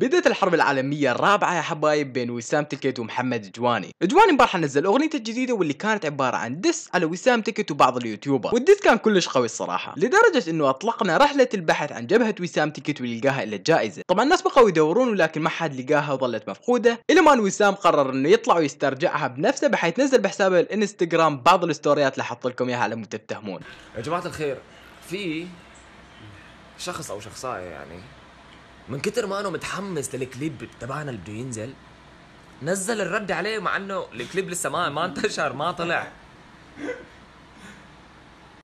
بدأت الحرب العالمية الرابعة يا حبايب بين وسام تكت ومحمد جواني، جواني امبارح نزل اغنيته الجديدة واللي كانت عبارة عن diss على وسام تكت وبعض ال YouTuber، وال diss كان كلش قوي الصراحة، لدرجة إنه أطلقنا رحلة البحث عن جبهة وسام تكت ولقاها إلا الجائزة، طبعا الناس بقوا يدورون ولكن ما حد لقاها وظلت مفقودة، إلى ما وسام قرر إنه يطلع ويسترجعها بنفسه بحيث نزل بحسابه الانستغرام بعض الاستوريات اللي حط لكم إياها على مود تفتهمون. يا جماعة الخير في شخص أو شخصاية يعني من كتر ما أنه متحمس للكليب تبعنا اللي بده ينزل نزل الرد عليه مع إنه الكليب لسه ما ما انتشر ما طلع.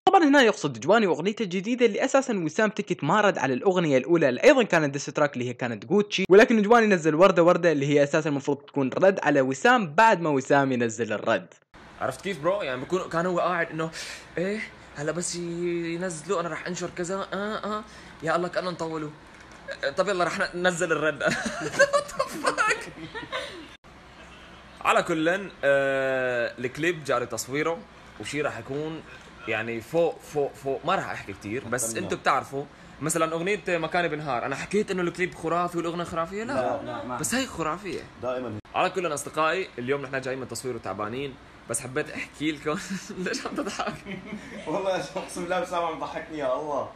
طبعا هنا يقصد جواني واغنيته الجديدة اللي أساسا وسام تكت ما رد على الأغنية الأولى اللي أيضا كانت diss track اللي هي كانت جوتشي ولكن جواني نزل وردة وردة اللي هي أساسا المفروض تكون رد على وسام بعد ما وسام ينزل الرد. عرفت كيف برو يعني بكون كان هو قاعد إنه إيه هلا بس ينزلوا أنا راح أنشر كذا آه آه. يا الله كانه نطولوا طب يلا رح ننزل الرد. على كل آه الكليب جاري تصويره وشي راح يكون يعني فوق فوق فوق. ما راح أحكي كثير بس أنتم بتعرفوا. مثلا أغنية مكاني بنهار أنا حكيت إنه الكليب خرافي والأغنية خرافية؟ لا, لا, لا بس هي خرافية. دائما على كل اصدقائي اليوم نحن جايين من تصوير وتعبانين بس حبيت أحكي لكم ليش عم تضحك؟ والله اقسم بالله بس عم ضحكني يا الله.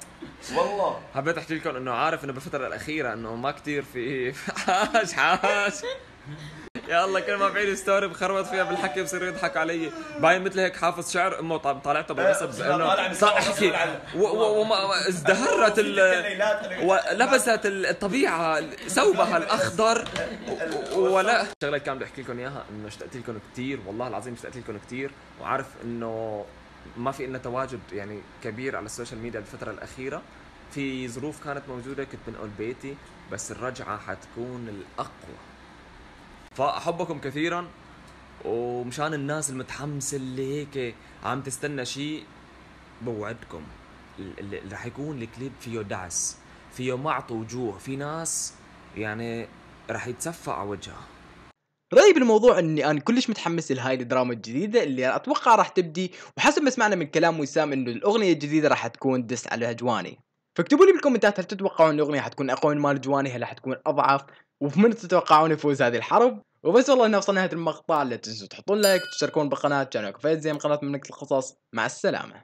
والله. حبيت أحكي لكم إنه عارف إنه بالفترة الأخيرة إنه ما كثير في حاج حاج يا الله كل ما بعيد ستوري بخربط فيها بالحكي بصير يضحك علي. باين مثل هيك حافظ شعر إمه طالعته بالغصب إيه، انه صار احكي ازدهرت ولبست الطبيعة ثوبها الأخضر. ولا شغلة كان بدي أحكي لكم إياها إنه اشتقت لكم كثير والله العظيم اشتقت لكم كثير وعارف إنه ما في لنا تواجد يعني كبير على السوشيال ميديا الفترة الأخيرة. في ظروف كانت موجودة كنت بنقول بيتي بس الرجعة حتكون الأقوى. فأحبكم كثيرا ومشان الناس المتحمسة اللي هيك عم تستنى شيء بوعدكم. رح يكون الكليب فيه دعس فيه معط وجوع في ناس يعني رح يتصفى على وجهها. رأيي بالموضوع إني أنا كلش متحمس لهاي الدراما الجديدة اللي أتوقع راح تبدي وحسب ما سمعنا من كلام وسام إنه الأغنية الجديدة راح تكون دس على جواني. فاكتبوا لي بالكومنتات هل تتوقعون الأغنية حتكون أقوى من مال جواني هل حتكون أضعف ومن تتوقعون يفوز هذه الحرب؟ وبس والله إنه وصلنا نهايه المقطع. لا تنسوا تحطون لايك وتشتركون بالقناة كانوا كفايه زي قناة مملكه القصص. مع السلامة.